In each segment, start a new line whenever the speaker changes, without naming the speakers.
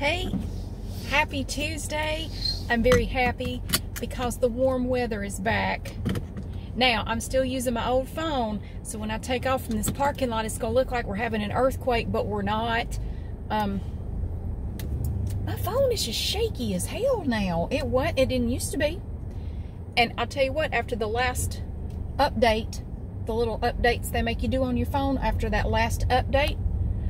Hey, happy Tuesday. I'm very happy because the warm weather is back. Now, I'm still using my old phone, so when I take off from this parking lot, it's to look like we're having an earthquake, but we're not. Um, my phone is just shaky as hell now. It what? It didn't used to be. And I'll tell you what, after the last update, the little updates they make you do on your phone after that last update,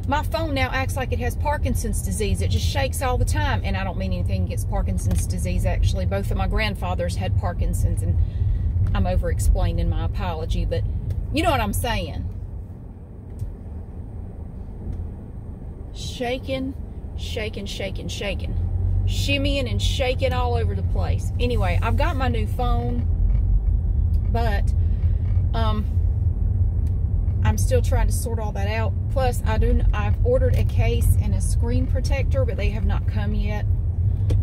my phone now acts like it has Parkinson's disease. It just shakes all the time. And I don't mean anything against Parkinson's disease, actually. Both of my grandfathers had Parkinson's, and I'm over explaining my apology, but you know what I'm saying. Shaking, shaking, shaking, shaking. Shimmying and shaking all over the place. Anyway, I've got my new phone, but still trying to sort all that out. Plus, I do, I've ordered a case and a screen protector, but they have not come yet.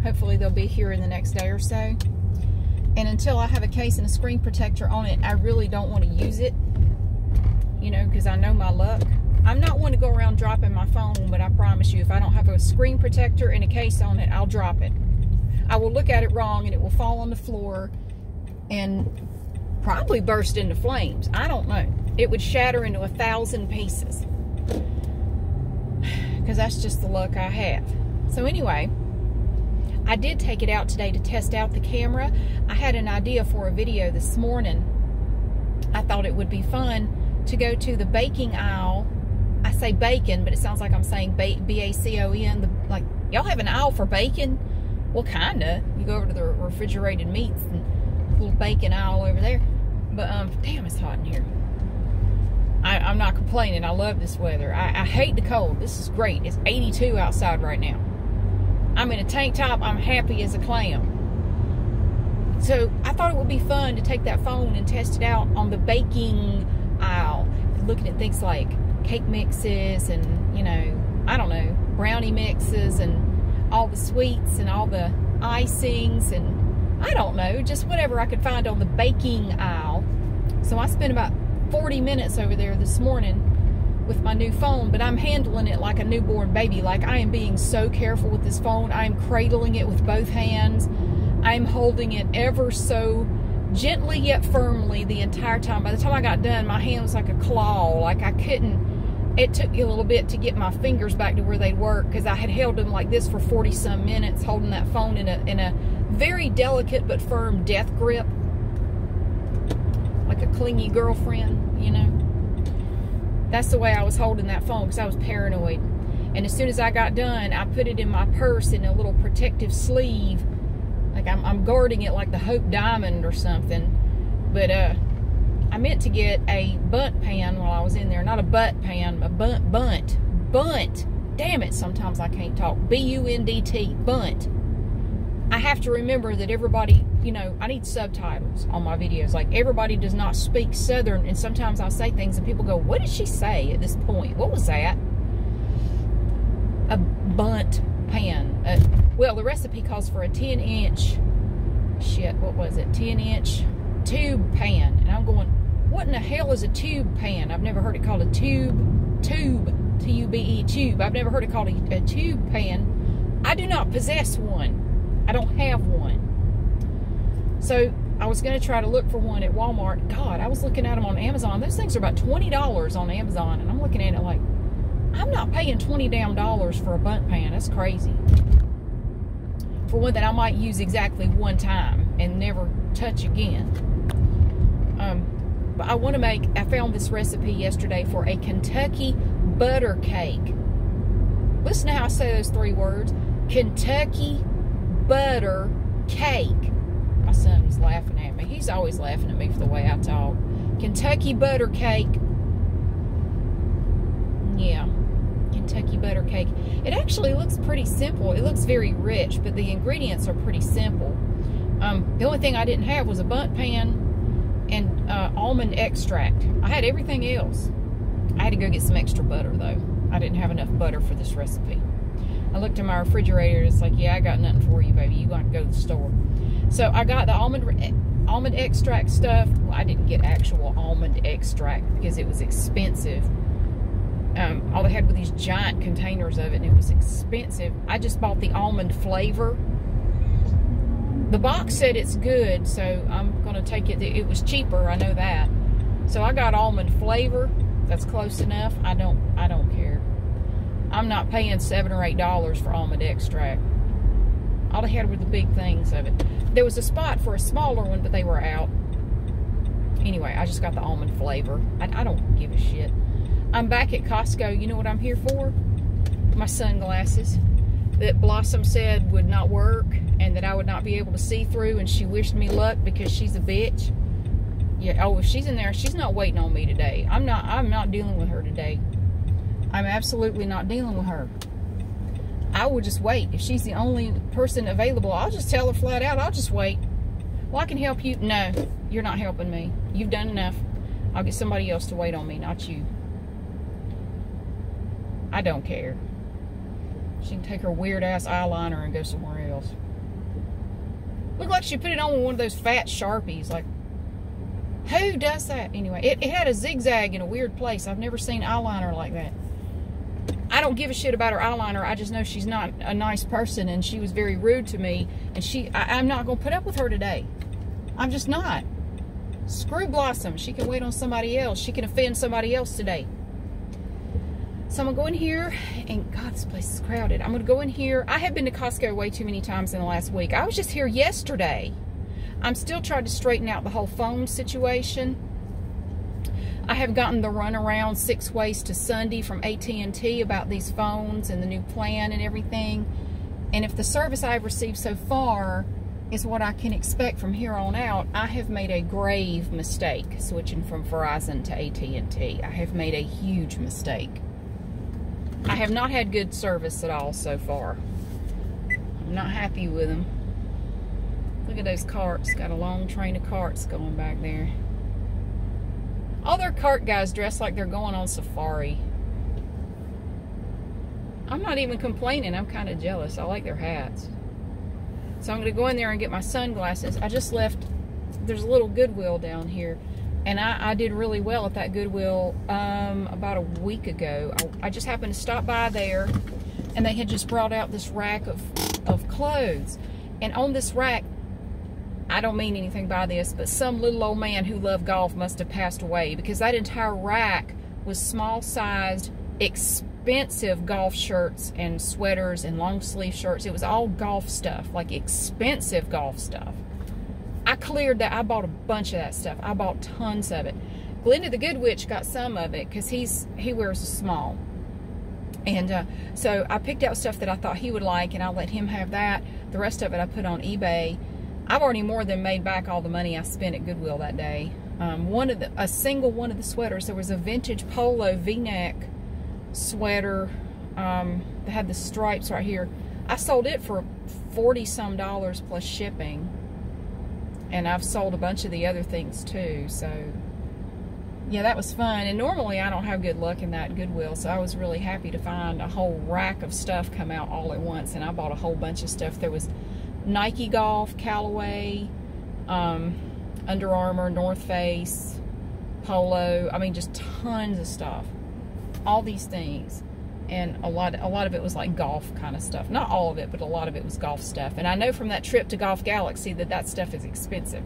Hopefully they'll be here in the next day or so. And until I have a case and a screen protector on it, I really don't want to use it. You know, because I know my luck. I'm not one to go around dropping my phone, but I promise you, if I don't have a screen protector and a case on it, I'll drop it. I will look at it wrong and it will fall on the floor and probably burst into flames. I don't know. It would shatter into a thousand pieces because that's just the luck I have. So anyway, I did take it out today to test out the camera. I had an idea for a video this morning. I thought it would be fun to go to the baking aisle. I say bacon, but it sounds like I'm saying B-A-C-O-N. The, like, y'all have an aisle for bacon? Well, kinda. You go over to the refrigerated meats and little bacon aisle over there. But, um, damn, it's hot in here. I, am not complaining. I love this weather. I, I hate the cold. This is great. It's 82 outside right now. I'm in a tank top. I'm happy as a clam. So I thought it would be fun to take that phone and test it out on the baking aisle, looking at things like cake mixes and, you know, I don't know, brownie mixes and all the sweets and all the icings and I don't know, just whatever I could find on the baking aisle. So I spent about 40 minutes over there this morning with my new phone, but I'm handling it like a newborn baby. Like I am being so careful with this phone. I'm cradling it with both hands. I'm holding it ever so gently yet firmly the entire time. By the time I got done, my hand was like a claw. Like I couldn't, it took me a little bit to get my fingers back to where they work because I had held them like this for 40 some minutes, holding that phone in a, in a very delicate but firm death grip like a clingy girlfriend, you know. That's the way I was holding that phone because I was paranoid. And as soon as I got done, I put it in my purse in a little protective sleeve. Like I'm, I'm guarding it like the Hope Diamond or something. But uh, I meant to get a Bundt pan while I was in there. Not a butt pan, a Bundt, Bundt, Bundt. Damn it, sometimes I can't talk. B-U-N-D-T, Bundt. I have to remember that everybody, you know, I need subtitles on my videos. Like, everybody does not speak Southern, and sometimes I'll say things and people go, what did she say at this point? What was that? A bunt pan. Well, the recipe calls for a 10-inch, shit, what was it, 10-inch tube pan. And I'm going, what in the hell is a tube pan? I've never heard it called a tube, tube, T-U-B-E, tube. I've never heard it called a, a tube pan. I do not possess one. I don't have one. So I was going to try to look for one at Walmart. God, I was looking at them on Amazon. Those things are about $20 on Amazon. And I'm looking at it like, I'm not paying 20 damn dollars for a Bundt pan. That's crazy. For one that I might use exactly one time and never touch again. Um, but I want to make, I found this recipe yesterday for a Kentucky butter cake. Listen to how I say those three words. Kentucky butter cake. My son laughing at me. He's always laughing at me for the way I talk. Kentucky butter cake. Yeah, Kentucky butter cake. It actually looks pretty simple. It looks very rich, but the ingredients are pretty simple. Um, the only thing I didn't have was a Bundt pan and uh, almond extract. I had everything else. I had to go get some extra butter, though. I didn't have enough butter for this recipe. I looked in my refrigerator. It's like, yeah, I got nothing for you, baby. You got to go to the store. So I got the almond almond extract stuff. Well, I didn't get actual almond extract because it was expensive. Um, all they had were these giant containers of it, and it was expensive. I just bought the almond flavor. The box said it's good, so I'm going to take it. It was cheaper, I know that. So I got almond flavor. That's close enough. I don't. I don't care. I'm not paying seven or eight dollars for almond extract. All they had were the big things of it. There was a spot for a smaller one, but they were out. Anyway, I just got the almond flavor. I, I don't give a shit. I'm back at Costco. You know what I'm here for? My sunglasses that Blossom said would not work and that I would not be able to see through and she wished me luck because she's a bitch. Yeah, oh, if she's in there, she's not waiting on me today. I'm not I'm not dealing with her today. I'm absolutely not dealing with her. I will just wait. If she's the only person available, I'll just tell her flat out, I'll just wait. Well, I can help you. No, you're not helping me. You've done enough. I'll get somebody else to wait on me, not you. I don't care. She can take her weird ass eyeliner and go somewhere else. Looked like she put it on with one of those fat Sharpies. Like, who does that? Anyway, it, it had a zigzag in a weird place. I've never seen eyeliner like that. I don't give a shit about her eyeliner. I just know she's not a nice person and she was very rude to me. And she, I, I'm not going to put up with her today. I'm just not. Screw Blossom. She can wait on somebody else. She can offend somebody else today. So I'm gonna go in here and God, this place is crowded. I'm gonna go in here. I have been to Costco way too many times in the last week. I was just here yesterday. I'm still trying to straighten out the whole phone situation. I have gotten the runaround six ways to Sunday from AT&T about these phones and the new plan and everything. And if the service I've received so far is what I can expect from here on out, I have made a grave mistake switching from Verizon to AT&T. I have made a huge mistake. I have not had good service at all so far. I'm not happy with them. Look at those carts. Got a long train of carts going back there. All their cart guys dress like they're going on safari. I'm not even complaining. I'm kind of jealous. I like their hats. So I'm going to go in there and get my sunglasses. I just left, there's a little Goodwill down here. And I, I did really well at that Goodwill um, about a week ago. I, I just happened to stop by there and they had just brought out this rack of, of clothes. And on this rack, I don't mean anything by this, but some little old man who loved golf must have passed away because that entire rack was small sized, expensive golf shirts and sweaters and long sleeve shirts. It was all golf stuff, like expensive golf stuff. I cleared that. I bought a bunch of that stuff. I bought tons of it. Glenda the Good Witch got some of it because he's he wears a small. And uh, so I picked out stuff that I thought he would like, and I let him have that. The rest of it I put on eBay I've already more than made back all the money I spent at Goodwill that day. Um, one of the, a single one of the sweaters, there was a vintage polo V-neck sweater um, that had the stripes right here. I sold it for 40 some dollars plus shipping. And I've sold a bunch of the other things too. So yeah, that was fun. And normally I don't have good luck in that Goodwill. So I was really happy to find a whole rack of stuff come out all at once. And I bought a whole bunch of stuff. There was Nike Golf, Callaway, um, Under Armour, North Face, Polo. I mean, just tons of stuff. All these things. And a lot, a lot of it was like golf kind of stuff. Not all of it, but a lot of it was golf stuff. And I know from that trip to Golf Galaxy that that stuff is expensive.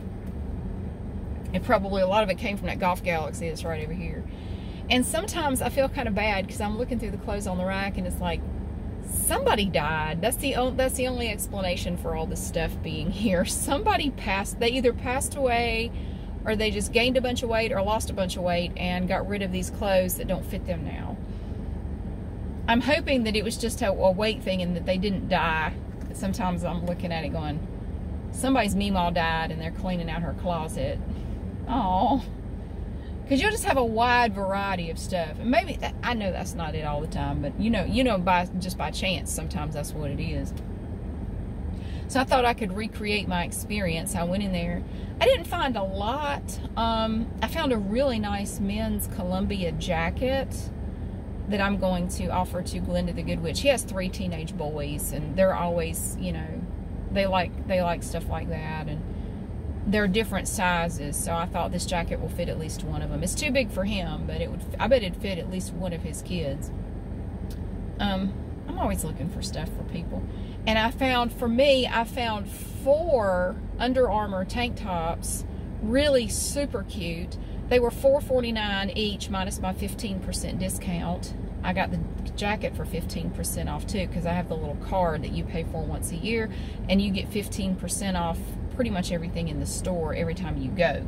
And probably a lot of it came from that Golf Galaxy that's right over here. And sometimes I feel kind of bad because I'm looking through the clothes on the rack and it's like, somebody died. That's the that's the only explanation for all this stuff being here. Somebody passed. They either passed away, or they just gained a bunch of weight, or lost a bunch of weight, and got rid of these clothes that don't fit them now. I'm hoping that it was just a, a weight thing and that they didn't die. Sometimes I'm looking at it going, somebody's Meemaw died and they're cleaning out her closet. Oh. Because you'll just have a wide variety of stuff. And maybe, that, I know that's not it all the time, but you know, you know, by just by chance, sometimes that's what it is. So I thought I could recreate my experience. I went in there. I didn't find a lot. Um, I found a really nice men's Columbia jacket that I'm going to offer to Glenda the Good Witch. He has three teenage boys, and they're always, you know, they like they like stuff like that. And they're different sizes, so I thought this jacket will fit at least one of them. It's too big for him, but it would. I bet it'd fit at least one of his kids. Um, I'm always looking for stuff for people, and I found for me, I found four Under Armour tank tops, really super cute. They were $4.49 each minus my 15% discount. I got the jacket for 15% off too because I have the little card that you pay for once a year and you get 15% off pretty much everything in the store every time you go.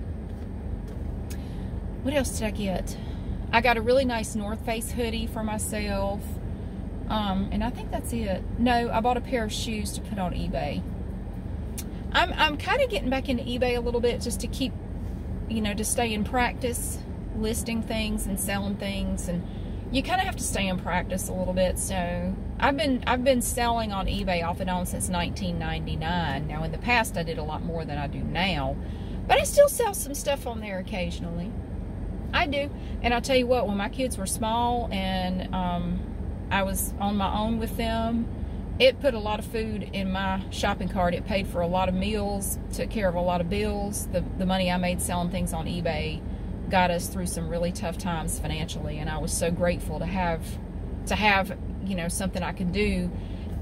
What else did I get? I got a really nice North Face hoodie for myself. Um, and I think that's it. No, I bought a pair of shoes to put on eBay. I'm, I'm kind of getting back into eBay a little bit just to keep, you know, to stay in practice, listing things and selling things and you kind of have to stay in practice a little bit. So I've been I've been selling on eBay off and on since 1999. Now in the past I did a lot more than I do now, but I still sell some stuff on there occasionally. I do, and I'll tell you what. When my kids were small and um, I was on my own with them, it put a lot of food in my shopping cart. It paid for a lot of meals, took care of a lot of bills. The the money I made selling things on eBay got us through some really tough times financially and I was so grateful to have to have you know something I could do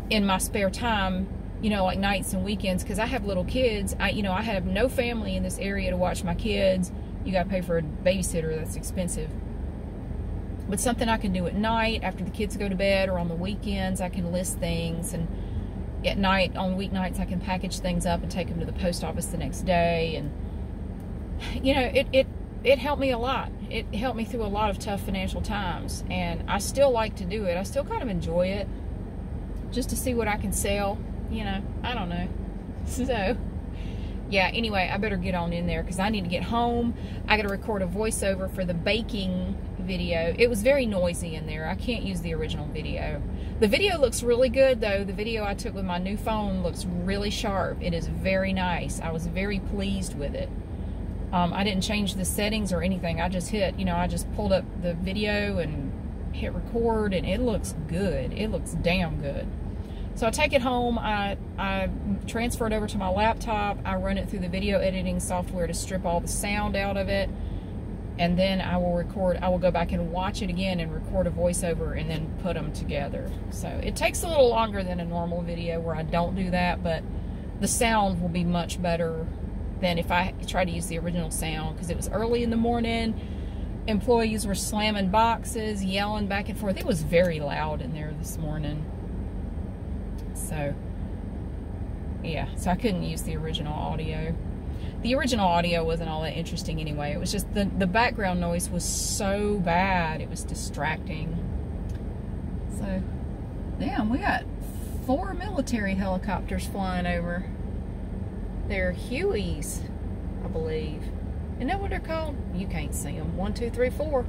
in my spare time you know like nights and weekends because I have little kids. I you know I have no family in this area to watch my kids. You got to pay for a babysitter that's expensive. But something I can do at night after the kids go to bed or on the weekends I can list things and at night on weeknights I can package things up and take them to the post office the next day and you know it, it it helped me a lot. It helped me through a lot of tough financial times, and I still like to do it. I still kind of enjoy it, just to see what I can sell. You know, I don't know. So, yeah. Anyway, I better get on in there because I need to get home. I got to record a voiceover for the baking video. It was very noisy in there. I can't use the original video. The video looks really good though. The video I took with my new phone looks really sharp. It is very nice. I was very pleased with it. Um, I didn't change the settings or anything. I just hit, you know, I just pulled up the video and hit record and it looks good. It looks damn good. So I take it home, I, I transfer it over to my laptop, I run it through the video editing software to strip all the sound out of it, and then I will record, I will go back and watch it again and record a voiceover and then put them together. So it takes a little longer than a normal video where I don't do that, but the sound will be much better than if I tried to use the original sound because it was early in the morning. Employees were slamming boxes, yelling back and forth. It was very loud in there this morning. So, yeah, so I couldn't use the original audio. The original audio wasn't all that interesting anyway. It was just the, the background noise was so bad. It was distracting. So, damn, we got four military helicopters flying over. They're Hueys, I believe. Isn't that what they're called? You can't see them. One, two, three, four.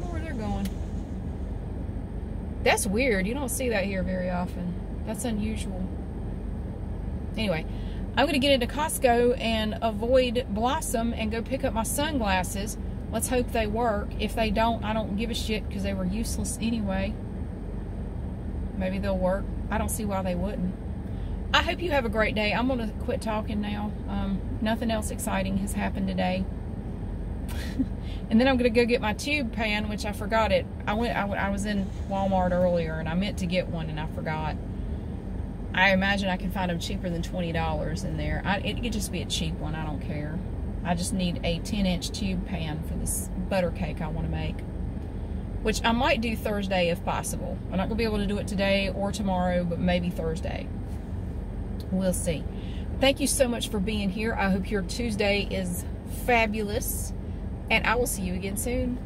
where they're going. That's weird. You don't see that here very often. That's unusual. Anyway, I'm going to get into Costco and avoid Blossom and go pick up my sunglasses. Let's hope they work. If they don't, I don't give a shit because they were useless anyway. Maybe they'll work. I don't see why they wouldn't. I hope you have a great day. I'm going to quit talking now. Um, nothing else exciting has happened today. and then I'm going to go get my tube pan, which I forgot it. I went. I, I was in Walmart earlier, and I meant to get one, and I forgot. I imagine I can find them cheaper than $20 in there. I, it could just be a cheap one. I don't care. I just need a 10-inch tube pan for this butter cake I want to make. Which I might do Thursday if possible. I'm not going to be able to do it today or tomorrow, but maybe Thursday. We'll see. Thank you so much for being here. I hope your Tuesday is fabulous. And I will see you again soon.